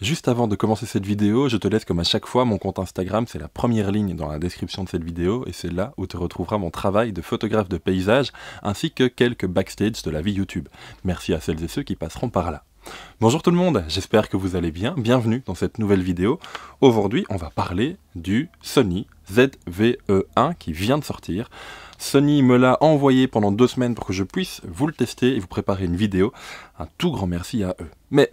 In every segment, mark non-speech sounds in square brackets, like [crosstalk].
Juste avant de commencer cette vidéo, je te laisse comme à chaque fois mon compte Instagram, c'est la première ligne dans la description de cette vidéo et c'est là où tu retrouveras mon travail de photographe de paysage ainsi que quelques backstage de la vie YouTube. Merci à celles et ceux qui passeront par là. Bonjour tout le monde, j'espère que vous allez bien, bienvenue dans cette nouvelle vidéo. Aujourd'hui on va parler du Sony ZV-E1 qui vient de sortir. Sony me l'a envoyé pendant deux semaines pour que je puisse vous le tester et vous préparer une vidéo. Un tout grand merci à eux. Mais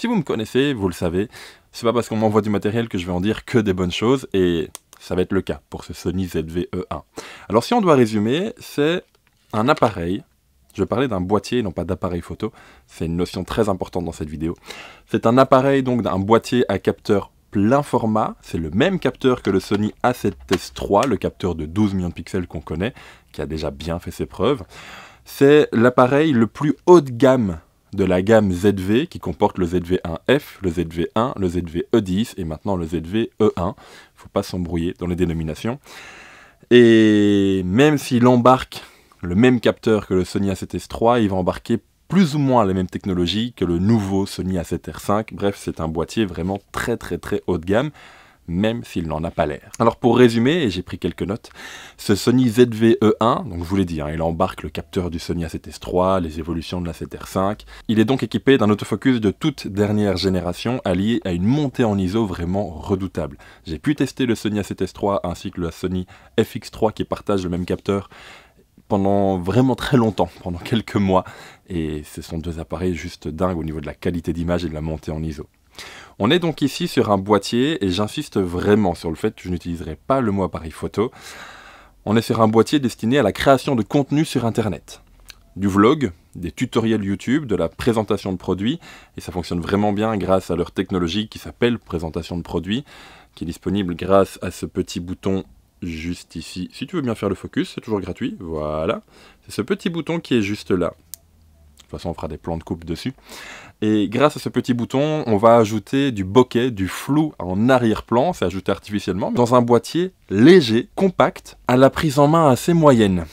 si vous me connaissez, vous le savez, c'est pas parce qu'on m'envoie du matériel que je vais en dire que des bonnes choses, et ça va être le cas pour ce Sony ZV-E1. Alors si on doit résumer, c'est un appareil, je parler d'un boîtier, non pas d'appareil photo, c'est une notion très importante dans cette vidéo. C'est un appareil, donc d'un boîtier à capteur plein format, c'est le même capteur que le Sony A7S III, le capteur de 12 millions de pixels qu'on connaît, qui a déjà bien fait ses preuves. C'est l'appareil le plus haut de gamme de la gamme ZV qui comporte le ZV1F, le ZV1, le ZV-E10 et maintenant le ZV-E1. Il ne faut pas s'embrouiller dans les dénominations. Et même s'il embarque le même capteur que le Sony A7S III, il va embarquer plus ou moins la même technologie que le nouveau Sony A7R5. Bref, c'est un boîtier vraiment très très très haut de gamme même s'il n'en a pas l'air. Alors pour résumer, et j'ai pris quelques notes, ce Sony ZV-E1, donc je vous l'ai dit, hein, il embarque le capteur du Sony A7S III, les évolutions de la 7R5. Il est donc équipé d'un autofocus de toute dernière génération, allié à une montée en ISO vraiment redoutable. J'ai pu tester le Sony A7S III ainsi que le Sony FX3 qui partage le même capteur pendant vraiment très longtemps, pendant quelques mois, et ce sont deux appareils juste dingues au niveau de la qualité d'image et de la montée en ISO. On est donc ici sur un boîtier, et j'insiste vraiment sur le fait que je n'utiliserai pas le mot appareil photo. On est sur un boîtier destiné à la création de contenu sur Internet. Du vlog, des tutoriels YouTube, de la présentation de produits, et ça fonctionne vraiment bien grâce à leur technologie qui s'appelle présentation de produits, qui est disponible grâce à ce petit bouton juste ici. Si tu veux bien faire le focus, c'est toujours gratuit, voilà. C'est ce petit bouton qui est juste là. De toute façon, on fera des plans de coupe dessus. Et grâce à ce petit bouton, on va ajouter du bokeh, du flou en arrière-plan, c'est ajouté artificiellement, dans un boîtier léger, compact, à la prise en main assez moyenne.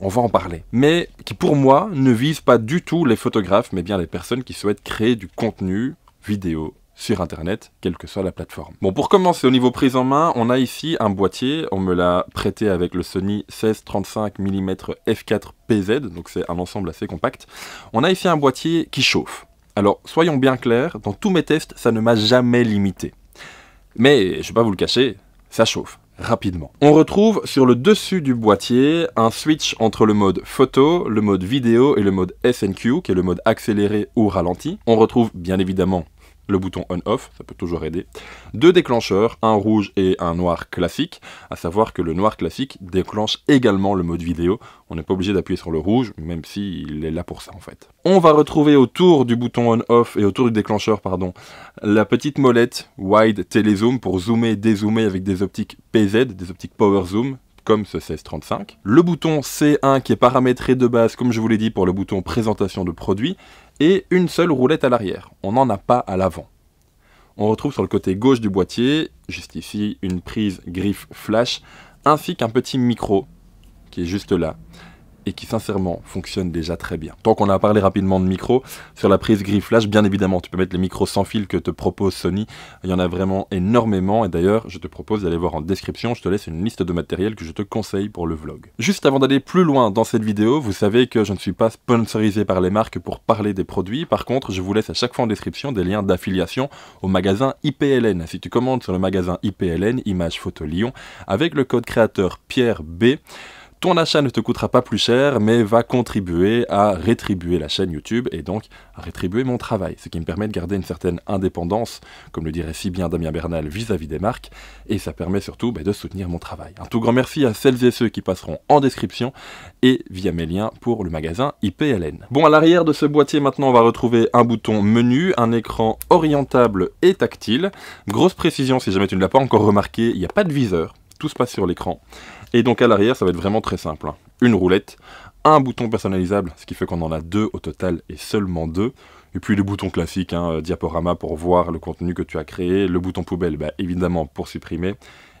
On va en parler. Mais qui pour moi ne vise pas du tout les photographes, mais bien les personnes qui souhaitent créer du contenu vidéo sur internet, quelle que soit la plateforme. Bon, pour commencer au niveau prise en main, on a ici un boîtier, on me l'a prêté avec le Sony 16-35 mm f4 PZ, donc c'est un ensemble assez compact. On a ici un boîtier qui chauffe. Alors, soyons bien clairs, dans tous mes tests, ça ne m'a jamais limité. Mais, je ne vais pas vous le cacher, ça chauffe rapidement. On retrouve sur le dessus du boîtier un switch entre le mode photo, le mode vidéo et le mode SNQ, qui est le mode accéléré ou ralenti. On retrouve bien évidemment le bouton on-off, ça peut toujours aider. Deux déclencheurs, un rouge et un noir classique, à savoir que le noir classique déclenche également le mode vidéo. On n'est pas obligé d'appuyer sur le rouge, même s'il est là pour ça en fait. On va retrouver autour du bouton on-off et autour du déclencheur, pardon, la petite molette wide télézoom pour zoomer et dézoomer avec des optiques PZ, des optiques power zoom, comme ce 1635. Le bouton C1 qui est paramétré de base, comme je vous l'ai dit, pour le bouton présentation de produit et une seule roulette à l'arrière. On n'en a pas à l'avant. On retrouve sur le côté gauche du boîtier, juste ici, une prise griffe flash, ainsi qu'un petit micro qui est juste là, et qui sincèrement fonctionne déjà très bien. Tant qu'on a parlé rapidement de micro, sur la prise grille flash, bien évidemment, tu peux mettre les micros sans fil que te propose Sony. Il y en a vraiment énormément et d'ailleurs, je te propose d'aller voir en description, je te laisse une liste de matériel que je te conseille pour le vlog. Juste avant d'aller plus loin dans cette vidéo, vous savez que je ne suis pas sponsorisé par les marques pour parler des produits. Par contre, je vous laisse à chaque fois en description des liens d'affiliation au magasin IPLN. Si tu commandes sur le magasin IPLN, Image Photo Lyon, avec le code créateur Pierre B, ton achat ne te coûtera pas plus cher, mais va contribuer à rétribuer la chaîne YouTube et donc à rétribuer mon travail, ce qui me permet de garder une certaine indépendance, comme le dirait si bien Damien Bernal vis-à-vis des marques, et ça permet surtout bah, de soutenir mon travail. Un tout grand merci à celles et ceux qui passeront en description et via mes liens pour le magasin IPLN. Bon, à l'arrière de ce boîtier maintenant, on va retrouver un bouton menu, un écran orientable et tactile. Grosse précision, si jamais tu ne l'as pas encore remarqué, il n'y a pas de viseur, tout se passe sur l'écran. Et donc à l'arrière, ça va être vraiment très simple. Hein. Une roulette, un bouton personnalisable, ce qui fait qu'on en a deux au total et seulement deux. Et puis le bouton classique, hein, euh, diaporama pour voir le contenu que tu as créé. Le bouton poubelle, bah, évidemment pour supprimer.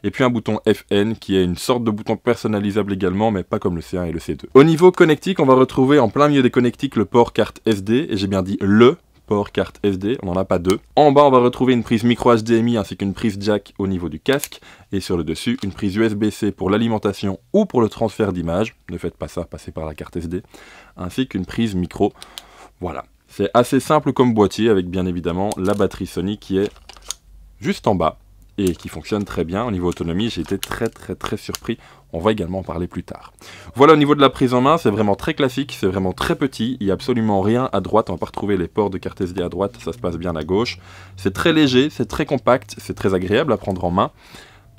Et puis un bouton FN qui est une sorte de bouton personnalisable également, mais pas comme le C1 et le C2. Au niveau connectique, on va retrouver en plein milieu des connectiques le port carte SD, et j'ai bien dit le port carte SD, on n'en a pas deux. En bas, on va retrouver une prise micro HDMI ainsi qu'une prise jack au niveau du casque. Et sur le dessus, une prise USB-C pour l'alimentation ou pour le transfert d'image. Ne faites pas ça, passez par la carte SD. Ainsi qu'une prise micro. Voilà. C'est assez simple comme boîtier avec bien évidemment la batterie Sony qui est juste en bas et qui fonctionne très bien. Au niveau autonomie, j'ai été très très très surpris. On va également en parler plus tard. Voilà au niveau de la prise en main, c'est vraiment très classique, c'est vraiment très petit, il n'y a absolument rien à droite, on va pas retrouver les ports de carte SD à droite, ça se passe bien à gauche. C'est très léger, c'est très compact, c'est très agréable à prendre en main,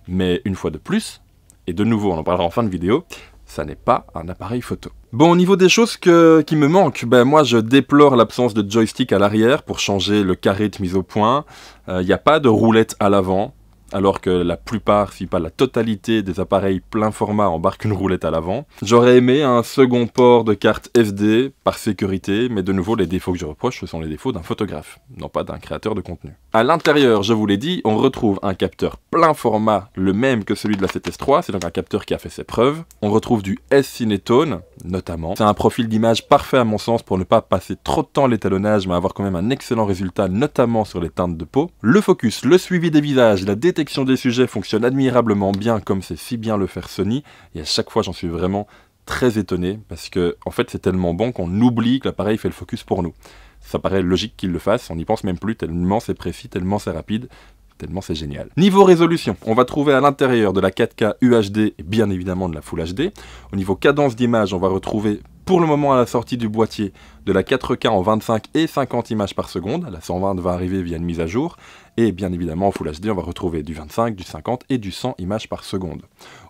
mais une fois de plus, et de nouveau on en parlera en fin de vidéo, ça n'est pas un appareil photo. Bon, au niveau des choses qui me manquent, ben moi je déplore l'absence de joystick à l'arrière pour changer le carré de mise au point. Euh, il n'y a pas de roulette à l'avant alors que la plupart, si pas la totalité des appareils plein format embarquent une roulette à l'avant. J'aurais aimé un second port de carte SD par sécurité, mais de nouveau les défauts que je reproche, ce sont les défauts d'un photographe, non pas d'un créateur de contenu. À l'intérieur, je vous l'ai dit, on retrouve un capteur plein format, le même que celui de la 7S3, c'est donc un capteur qui a fait ses preuves. On retrouve du S-Cinetone, notamment. C'est un profil d'image parfait à mon sens pour ne pas passer trop de temps l'étalonnage, mais avoir quand même un excellent résultat, notamment sur les teintes de peau. Le focus, le suivi des visages, la détection des sujets fonctionne admirablement bien comme c'est si bien le faire Sony, et à chaque fois j'en suis vraiment très étonné, parce que en fait c'est tellement bon qu'on oublie que l'appareil fait le focus pour nous. Ça paraît logique qu'il le fasse, on n'y pense même plus, tellement c'est précis, tellement c'est rapide, tellement c'est génial. Niveau résolution, on va trouver à l'intérieur de la 4K UHD et bien évidemment de la Full HD. Au niveau cadence d'image, on va retrouver pour le moment à la sortie du boîtier de la 4K en 25 et 50 images par seconde. La 120 va arriver via une mise à jour. Et bien évidemment en Full HD, on va retrouver du 25, du 50 et du 100 images par seconde.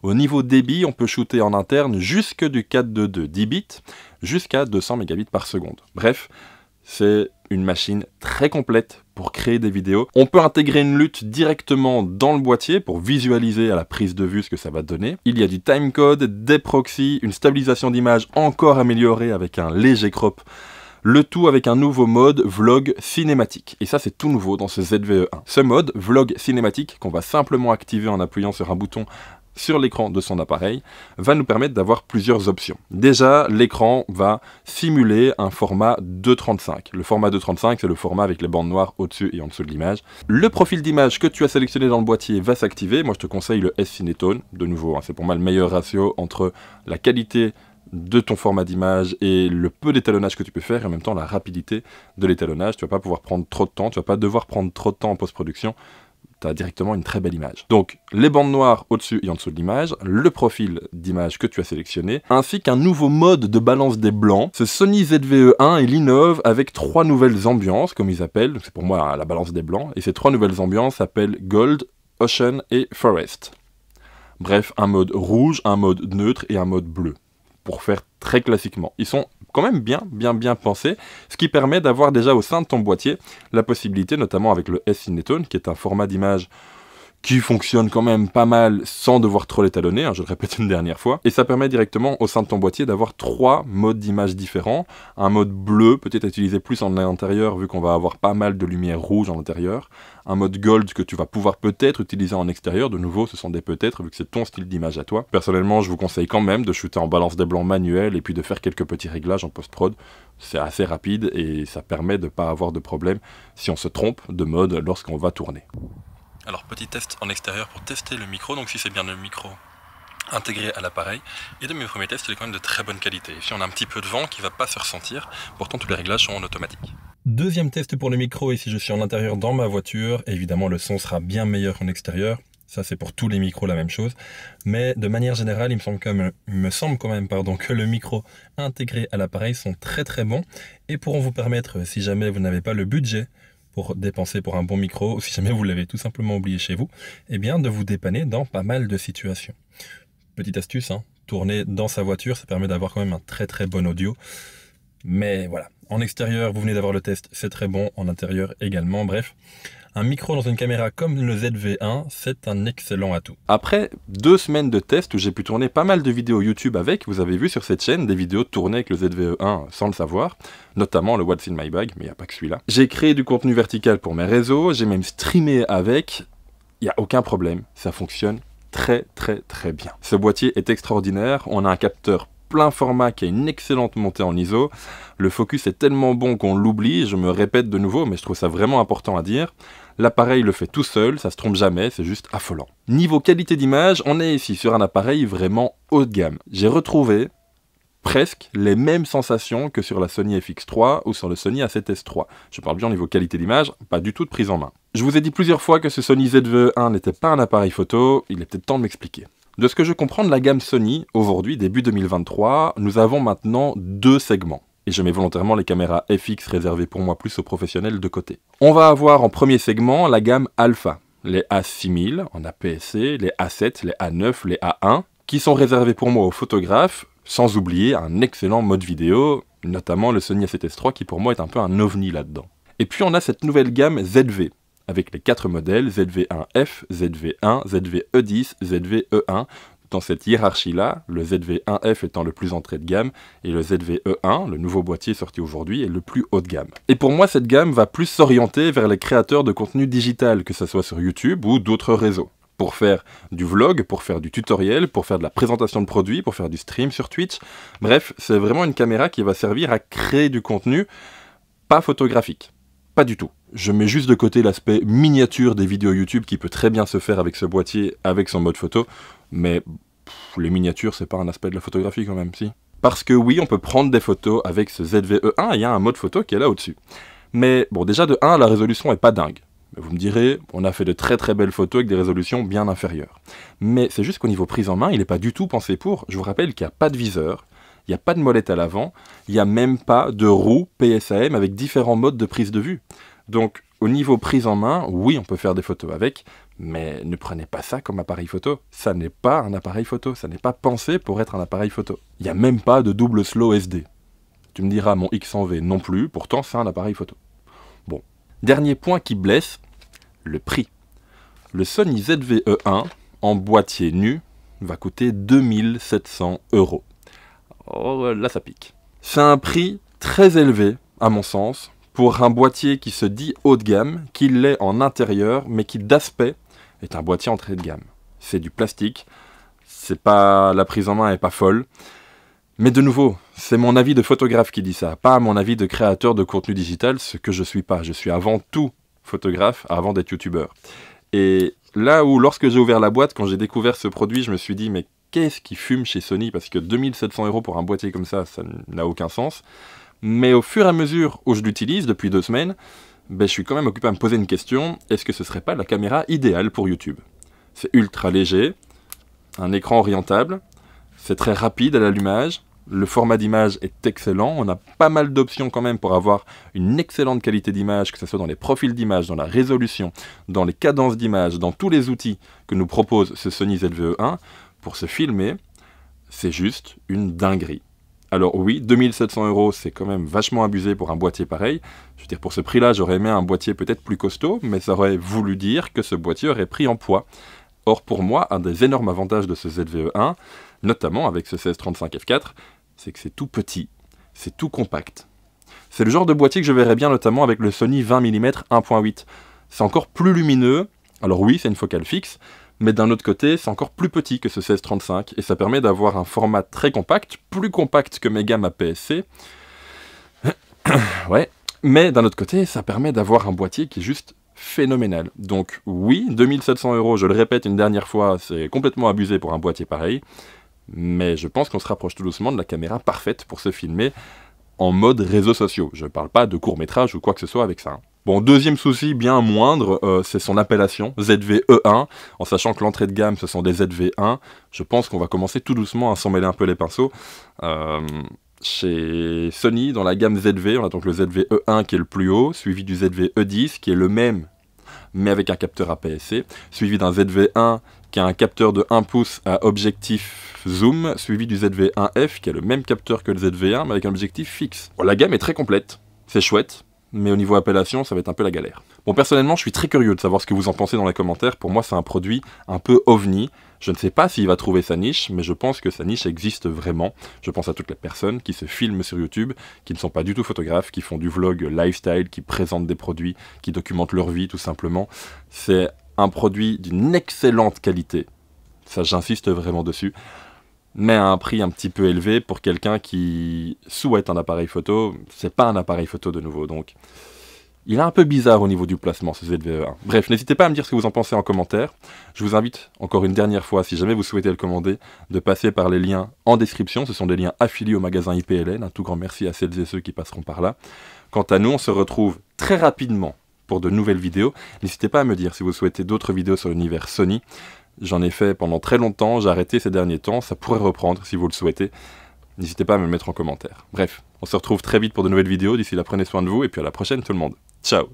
Au niveau débit, on peut shooter en interne jusque du 422 10 bits jusqu'à 200 mégabits par seconde. Bref, c'est une machine très complète pour créer des vidéos. On peut intégrer une lutte directement dans le boîtier pour visualiser à la prise de vue ce que ça va donner. Il y a du timecode, des proxys, une stabilisation d'image encore améliorée avec un léger crop. Le tout avec un nouveau mode vlog cinématique. Et ça c'est tout nouveau dans ce ZVE1. Ce mode vlog cinématique qu'on va simplement activer en appuyant sur un bouton sur l'écran de son appareil va nous permettre d'avoir plusieurs options. Déjà, l'écran va simuler un format 2.35. Le format 2.35, c'est le format avec les bandes noires au-dessus et en dessous de l'image. Le profil d'image que tu as sélectionné dans le boîtier va s'activer. Moi, je te conseille le S-Cinetone. De nouveau, hein, c'est pour moi le meilleur ratio entre la qualité de ton format d'image et le peu d'étalonnage que tu peux faire et en même temps la rapidité de l'étalonnage. Tu vas pas pouvoir prendre trop de temps, tu vas pas devoir prendre trop de temps en post-production tu as directement une très belle image. Donc, les bandes noires au-dessus et en dessous de l'image, le profil d'image que tu as sélectionné, ainsi qu'un nouveau mode de balance des blancs. Ce Sony ZVE1, il innove avec trois nouvelles ambiances, comme ils appellent, c'est pour moi la balance des blancs, et ces trois nouvelles ambiances s'appellent Gold, Ocean et Forest. Bref, un mode rouge, un mode neutre et un mode bleu, pour faire très classiquement. Ils sont quand même bien, bien, bien pensé, ce qui permet d'avoir déjà au sein de ton boîtier la possibilité, notamment avec le S-Cinetone, qui est un format d'image qui fonctionne quand même pas mal sans devoir trop l'étalonner, hein, je le répète une dernière fois. Et ça permet directement au sein de ton boîtier d'avoir trois modes d'image différents. Un mode bleu, peut-être à utiliser plus en intérieur vu qu'on va avoir pas mal de lumière rouge en intérieur. Un mode gold que tu vas pouvoir peut-être utiliser en extérieur. De nouveau, ce sont des peut-être vu que c'est ton style d'image à toi. Personnellement, je vous conseille quand même de shooter en balance des blancs manuel et puis de faire quelques petits réglages en post-prod. C'est assez rapide et ça permet de ne pas avoir de problème si on se trompe de mode lorsqu'on va tourner. Alors petit test en extérieur pour tester le micro, donc si c'est bien le micro intégré à l'appareil. Et de mes premiers tests, il est quand même de très bonne qualité. Si on a un petit peu de vent qui ne va pas se ressentir, pourtant tous les réglages sont en automatique. Deuxième test pour le micro, ici je suis en intérieur dans ma voiture, évidemment le son sera bien meilleur qu'en extérieur, ça c'est pour tous les micros la même chose, mais de manière générale il me semble quand même, quand même pardon, que le micro intégré à l'appareil sont très très bons et pourront vous permettre, si jamais vous n'avez pas le budget pour dépenser pour un bon micro, [laughs] si jamais vous l'avez tout simplement oublié chez vous, eh bien de vous dépanner dans pas mal de situations. Petite astuce, hein, tourner dans sa voiture, ça permet d'avoir quand même un très très bon audio. Mais voilà, en extérieur, vous venez d'avoir le test, c'est très bon, en intérieur également, bref. Un micro dans une caméra comme le ZV1, c'est un excellent atout. Après deux semaines de test où j'ai pu tourner pas mal de vidéos YouTube avec, vous avez vu sur cette chaîne des vidéos tournées avec le ZV1 sans le savoir, notamment le What's in My Bag, mais il n'y a pas que celui-là. J'ai créé du contenu vertical pour mes réseaux, j'ai même streamé avec, il n'y a aucun problème, ça fonctionne très très très bien. Ce boîtier est extraordinaire, on a un capteur plein format qui a une excellente montée en ISO. Le focus est tellement bon qu'on l'oublie, je me répète de nouveau, mais je trouve ça vraiment important à dire. L'appareil le fait tout seul, ça se trompe jamais, c'est juste affolant. Niveau qualité d'image, on est ici sur un appareil vraiment haut de gamme. J'ai retrouvé presque les mêmes sensations que sur la Sony FX3 ou sur le Sony A7S III. Je parle bien au niveau qualité d'image, pas du tout de prise en main. Je vous ai dit plusieurs fois que ce Sony ZV-E1 n'était pas un appareil photo, il est peut-être temps de m'expliquer. De ce que je comprends de la gamme Sony, aujourd'hui, début 2023, nous avons maintenant deux segments. Et je mets volontairement les caméras FX réservées pour moi plus aux professionnels de côté. On va avoir en premier segment la gamme Alpha, les A6000 en APS-C, les A7, les A9, les A1, qui sont réservés pour moi aux photographes, sans oublier un excellent mode vidéo, notamment le Sony A7S III qui pour moi est un peu un ovni là-dedans. Et puis on a cette nouvelle gamme ZV, avec les quatre modèles ZV1F, ZV1, ZV-E10, ZV-E1. Dans cette hiérarchie-là, le ZV1F étant le plus entrée de gamme et le ZV-E1, le nouveau boîtier sorti aujourd'hui, est le plus haut de gamme. Et pour moi, cette gamme va plus s'orienter vers les créateurs de contenu digital, que ce soit sur YouTube ou d'autres réseaux pour faire du vlog, pour faire du tutoriel, pour faire de la présentation de produits, pour faire du stream sur Twitch. Bref, c'est vraiment une caméra qui va servir à créer du contenu, pas photographique. Pas du tout. Je mets juste de côté l'aspect miniature des vidéos YouTube qui peut très bien se faire avec ce boîtier, avec son mode photo, mais les miniatures, c'est pas un aspect de la photographie quand même, si Parce que oui, on peut prendre des photos avec ce ZVE1, il y a un mode photo qui est là au-dessus. Mais bon, déjà de 1, la résolution est pas dingue. Vous me direz, on a fait de très très belles photos avec des résolutions bien inférieures. Mais c'est juste qu'au niveau prise en main, il n'est pas du tout pensé pour. Je vous rappelle qu'il n'y a pas de viseur, il n'y a pas de molette à l'avant, il n'y a même pas de roue PSAM avec différents modes de prise de vue. Donc au niveau prise en main, oui, on peut faire des photos avec, mais ne prenez pas ça comme appareil photo. Ça n'est pas un appareil photo, ça n'est pas pensé pour être un appareil photo. Il n'y a même pas de double slow SD. Tu me diras mon X100V non plus, pourtant c'est un appareil photo. Bon. Dernier point qui blesse, le prix. Le Sony ZV-E1 en boîtier nu va coûter 2700 euros. Oh, là ça pique. C'est un prix très élevé, à mon sens, pour un boîtier qui se dit haut de gamme, qui l'est en intérieur, mais qui d'aspect est un boîtier entrée de gamme. C'est du plastique, c'est pas la prise en main est pas folle. Mais de nouveau, c'est mon avis de photographe qui dit ça, pas mon avis de créateur de contenu digital, ce que je suis pas. Je suis avant tout photographe avant d'être youtubeur. Et là où, lorsque j'ai ouvert la boîte, quand j'ai découvert ce produit, je me suis dit, mais qu'est-ce qui fume chez Sony? Parce que 2700 euros pour un boîtier comme ça, ça n'a aucun sens. Mais au fur et à mesure où je l'utilise depuis deux semaines, ben, je suis quand même occupé à me poser une question est-ce que ce serait pas la caméra idéale pour YouTube? C'est ultra léger, un écran orientable, c'est très rapide à l'allumage, le format d'image est excellent. On a pas mal d'options quand même pour avoir une excellente qualité d'image, que ce soit dans les profils d'image, dans la résolution, dans les cadences d'image, dans tous les outils que nous propose ce Sony ZV-E1 pour se filmer. C'est juste une dinguerie. Alors oui, 2700 euros, c'est quand même vachement abusé pour un boîtier pareil. Je veux dire, pour ce prix-là, j'aurais aimé un boîtier peut-être plus costaud, mais ça aurait voulu dire que ce boîtier aurait pris en poids. Or, pour moi, un des énormes avantages de ce ZVE1, notamment avec ce 1635 F4, c'est que c'est tout petit, c'est tout compact. C'est le genre de boîtier que je verrais bien notamment avec le Sony 20 mm 1.8. C'est encore plus lumineux, alors oui, c'est une focale fixe, mais d'un autre côté, c'est encore plus petit que ce 1635, et ça permet d'avoir un format très compact, plus compact que mes gammes APS-C. [coughs] ouais, mais d'un autre côté, ça permet d'avoir un boîtier qui est juste phénoménal. Donc oui, 2700 euros, je le répète une dernière fois, c'est complètement abusé pour un boîtier pareil, mais je pense qu'on se rapproche tout doucement de la caméra parfaite pour se filmer en mode réseaux sociaux. Je ne parle pas de court métrage ou quoi que ce soit avec ça. Bon, deuxième souci bien moindre, euh, c'est son appellation, ZV-E1, en sachant que l'entrée de gamme, ce sont des ZV1. Je pense qu'on va commencer tout doucement à s'en mêler un peu les pinceaux. Euh, chez Sony, dans la gamme ZV, on a donc le ZV-E1 qui est le plus haut, suivi du ZV-E10 qui est le même, mais avec un capteur APS-C, suivi d'un ZV1 qui a un capteur de 1 pouce à objectif zoom, suivi du ZV1F qui a le même capteur que le ZV1 mais avec un objectif fixe. la gamme est très complète, c'est chouette, mais au niveau appellation, ça va être un peu la galère. Bon, personnellement, je suis très curieux de savoir ce que vous en pensez dans les commentaires. Pour moi, c'est un produit un peu ovni. Je ne sais pas s'il va trouver sa niche, mais je pense que sa niche existe vraiment. Je pense à toutes les personnes qui se filment sur YouTube, qui ne sont pas du tout photographes, qui font du vlog lifestyle, qui présentent des produits, qui documentent leur vie tout simplement. C'est un produit d'une excellente qualité. Ça, j'insiste vraiment dessus. Mais à un prix un petit peu élevé pour quelqu'un qui souhaite un appareil photo. C'est pas un appareil photo de nouveau, donc il est un peu bizarre au niveau du placement, ce ZVE1. Bref, n'hésitez pas à me dire ce que vous en pensez en commentaire. Je vous invite encore une dernière fois, si jamais vous souhaitez le commander, de passer par les liens en description. Ce sont des liens affiliés au magasin IPLN. Un tout grand merci à celles et ceux qui passeront par là. Quant à nous, on se retrouve très rapidement pour de nouvelles vidéos. N'hésitez pas à me dire si vous souhaitez d'autres vidéos sur l'univers Sony. J'en ai fait pendant très longtemps, j'ai arrêté ces derniers temps, ça pourrait reprendre si vous le souhaitez. N'hésitez pas à me le mettre en commentaire. Bref, on se retrouve très vite pour de nouvelles vidéos. D'ici là, prenez soin de vous et puis à la prochaine tout le monde. Ciao